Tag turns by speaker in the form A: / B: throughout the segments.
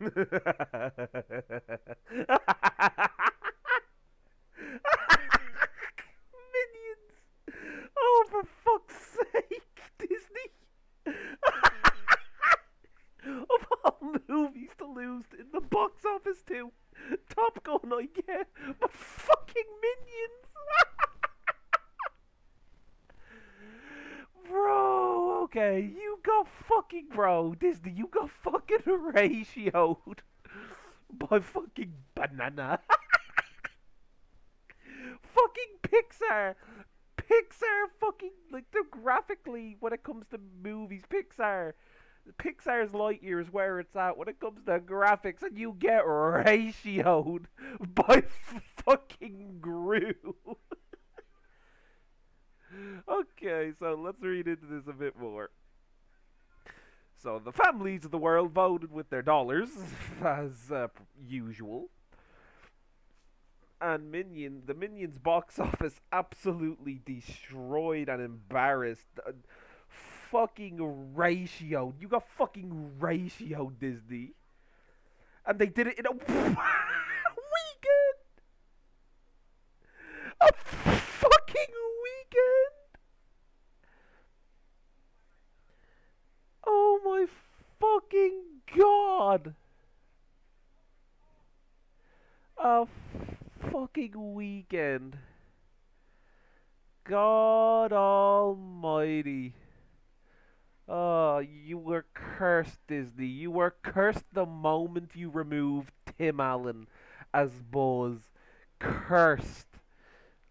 A: Minions! Oh, for fuck's sake, Disney! of all movies to lose in the box office to, Top Gun I get, but fucking Minions! bro, okay, got fucking, bro, Disney, you got fucking ratioed by fucking banana. fucking Pixar. Pixar fucking like they're graphically when it comes to movies, Pixar Pixar's Lightyear is where it's at when it comes to graphics and you get ratioed by fucking Gru. okay, so let's read into this a bit more. So the families of the world voted with their dollars, as uh, usual and Minion, the Minions box office absolutely destroyed and embarrassed. Uh, fucking ratio. You got fucking ratio, Disney. And they did it in a fucking weekend. Oh my fucking god. A fucking weekend. God Almighty. Oh, you were cursed, Disney. You were cursed the moment you removed Tim Allen as Buzz. Cursed.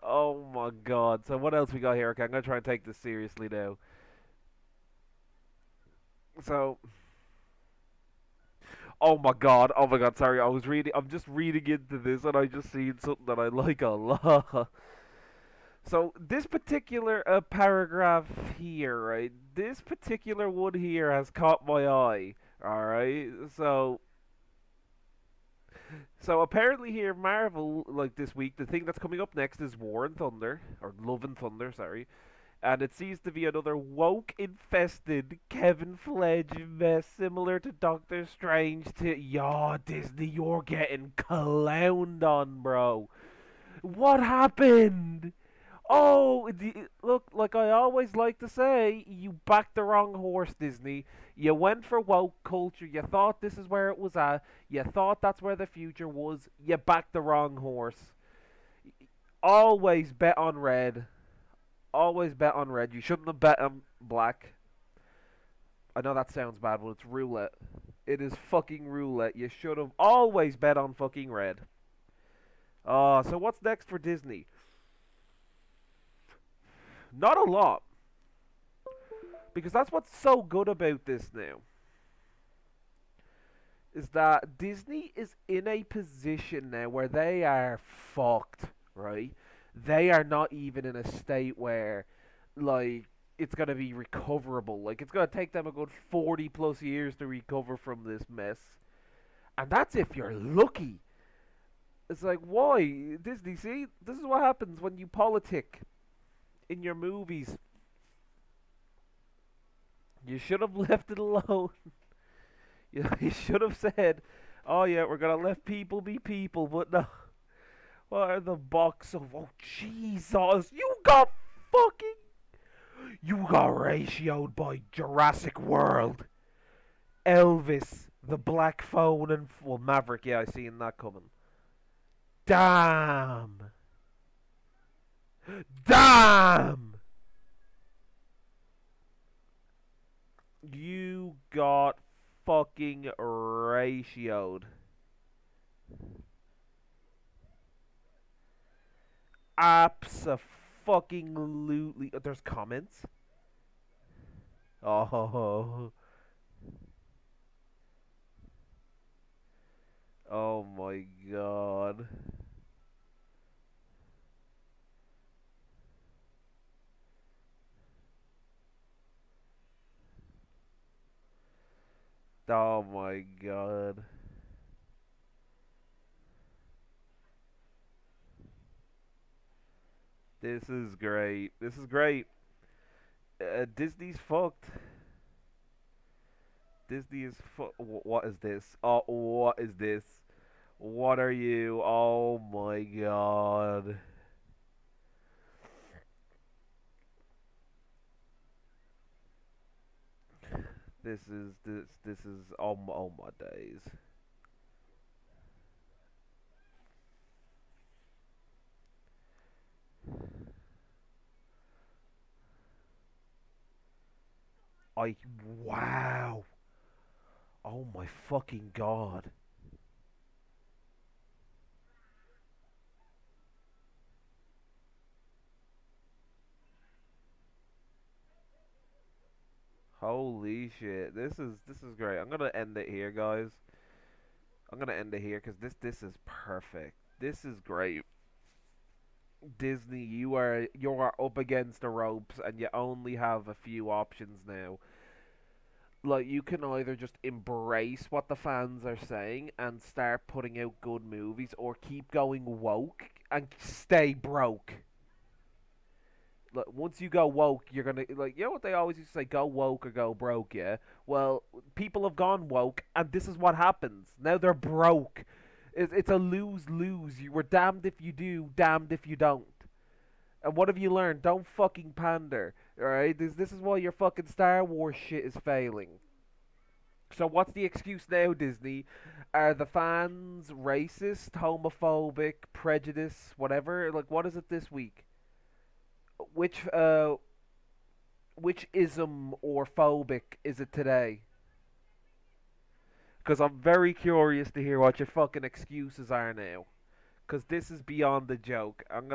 A: Oh my god. So what else we got here? Okay, I'm gonna try and take this seriously now. So Oh my god, oh my god, sorry, I was reading, I'm just reading into this and I just seen something that I like a lot. So, this particular uh, paragraph here, right, this particular one here has caught my eye, alright, so... So apparently here, Marvel, like this week, the thing that's coming up next is War and Thunder, or Love and Thunder, sorry and it seems to be another woke infested Kevin Feige mess similar to Doctor Strange to yeah Disney you're getting clowned on bro. What happened? Oh look like I always like to say you backed the wrong horse Disney. You went for woke culture. You thought this is where it was at. You thought that's where the future was. You backed the wrong horse. Always bet on red always bet on red. You shouldn't have bet on black. I know that sounds bad, but it's roulette. It is fucking roulette. You should have always bet on fucking red. Uh, so what's next for Disney? Not a lot. Because that's what's so good about this now. Is that Disney is in a position now where they are fucked, right? They are not even in a state where like it's gonna be recoverable. Like it's gonna take them a good forty plus years to recover from this mess. And that's if you're lucky. It's like why Disney? See, this is what happens when you politic in your movies. You should have left it alone. you, should have said, "Oh yeah, we're gonna let people be people," but no. Are the box of? Oh Jesus! You got fucking. You got ratioed by Jurassic World. Elvis, the Black Phone, and well Maverick. Yeah, I seen that coming. Damn. Damn. You got fucking ratioed. Absolutely. Oh, there's comments. Oh. Oh my god. Oh my god. This is great. This is great. Uh, Disney's fucked. Disney is fu- What is this? Oh, what is this? What are you? Oh my god. This is this this is oh my, oh my days. I wow. Oh my fucking god. Holy shit. This is this is great. I'm going to end it here, guys. I'm going to end it here cuz this this is perfect. This is great. Disney, you are you are up against the ropes and you only have a few options now. Like you can either just embrace what the fans are saying and start putting out good movies or keep going woke and stay broke. like once you go woke, you're gonna like you know what they always used to say, go woke or go broke. Yeah. Well, people have gone woke, and this is what happens. Now they're broke. It's it's a lose lose. You were damned if you do, damned if you don't. And what have you learned? Don't fucking pander. Alright? This this is why your fucking Star Wars shit is failing. So what's the excuse now, Disney? Are the fans racist, homophobic, prejudice, whatever? Like what is it this week? Which uh which ism or phobic is it today? Because I'm very curious to hear what your fucking excuses are now. Because this is beyond the joke. I'm gonna